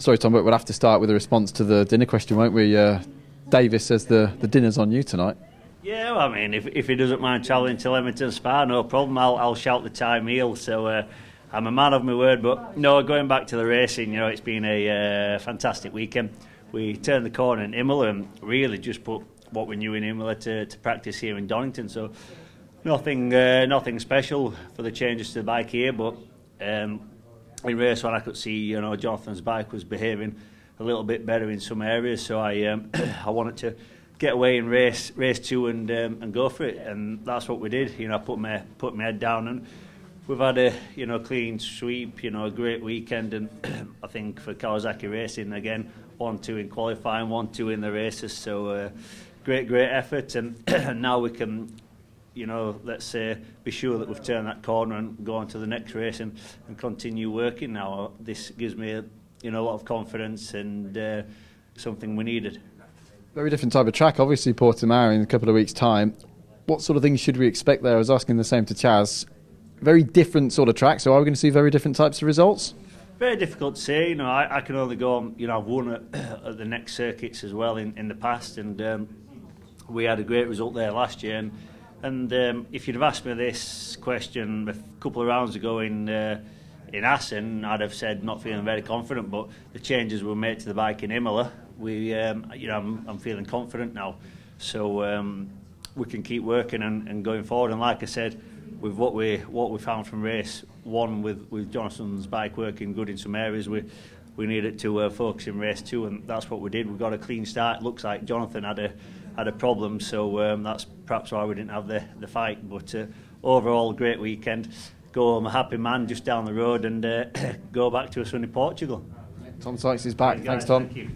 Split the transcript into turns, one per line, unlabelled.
Sorry, Tom, but we'll have to start with a response to the dinner question, won't we? Uh, Davies says the, the dinner's on you tonight.
Yeah, well, I mean, if, if he doesn't mind travelling to Leamington Spa, no problem. I'll, I'll shout the time meal. So uh, I'm a man of my word. But no, going back to the racing, you know, it's been a uh, fantastic weekend. We turned the corner in Imola and really just put what we knew in Imola to, to practice here in Donington. So nothing, uh, nothing special for the changes to the bike here, but um, in race one I could see, you know, Jonathan's bike was behaving a little bit better in some areas. So I, um, I wanted to get away and race, race two and um, and go for it, and that's what we did. You know, I put my put my head down and. We've had a you know clean sweep, you know a great weekend, and I think for Kawasaki Racing again, one two in qualifying, one two in the races. So uh, great great effort, and now we can you know, let's say, be sure that we've turned that corner and go on to the next race and, and continue working now. This gives me, you know, a lot of confidence and uh, something we needed.
Very different type of track, obviously, Portimao in a couple of weeks' time. What sort of things should we expect there? I was asking the same to Chaz. Very different sort of track, so are we going to see very different types of results?
Very difficult to say. You know, I, I can only go on, you know, I've won at, at the next circuits as well in, in the past, and um, we had a great result there last year. And, and um, if you'd have asked me this question a couple of rounds ago in uh, in Assen, I'd have said not feeling very confident. But the changes were made to the bike in Imola. We, um, you know, I'm, I'm feeling confident now. So um, we can keep working and, and going forward. And like I said, with what we what we found from race one, with with Jonathan's bike working good in some areas, we we needed to uh, focus in race two, and that's what we did. We got a clean start. Looks like Jonathan had a had a problem, so um, that's perhaps why we didn't have the, the fight. But uh, overall, great weekend. Go home a happy man just down the road and uh, go back to a sunny Portugal.
Tom Sykes is back. Guys, Thanks, Tom.
Thank you.